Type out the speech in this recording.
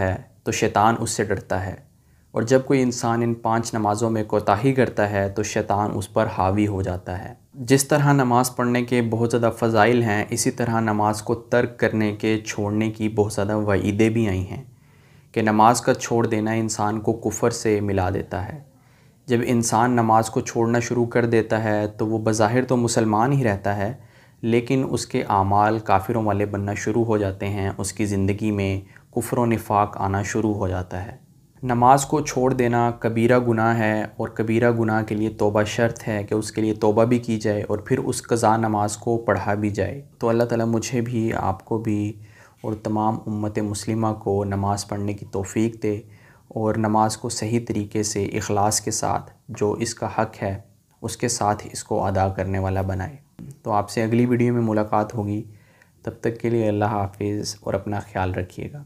है तो शैतान उससे डरता है। और जब कोई इंसान इन पाँच नमाज़ों में कोताही करता है तो शैतान उस पर हावी हो जाता है। जिस तरह नमाज़ पढ़ने के बहुत ज़्यादा फ़ज़ाइल हैं, इसी तरह नमाज़ को तर्क करने के, छोड़ने की बहुत ज़्यादा वईदें भी आई हैं। कि नमाज़ का छोड़ देना इंसान को कुफर से मिला देता है। जब इंसान नमाज़ को छोड़ना शुरू कर देता है तो वो बज़ाहिर तो मुसलमान ही रहता है, लेकिन उसके आमाल काफिरों वाले बनना शुरू हो जाते हैं, उसकी ज़िंदगी में कुफर नफाक आना शुरू हो जाता है। नमाज़ को छोड़ देना कबीरा गुनाह है और कबीरा गुनाह के लिए तोबा शर्त है कि उसके लिए तोबा भी की जाए और फिर उस कज़ा नमाज़ को पढ़ा भी जाए। तो अल्लाह ताला मुझे भी, आपको भी और तमाम उम्मत मुस्लिमा को नमाज़ पढ़ने की तौफ़ी दे और नमाज़ को सही तरीके से अखलास के साथ जो इसका हक़ है, उसके साथ इसको अदा करने वाला बनाए। तो आपसे अगली वीडियो में मुलाकात होगी। तब तक के लिए अल्लाह हाफिज़ और अपना ख्याल रखिएगा।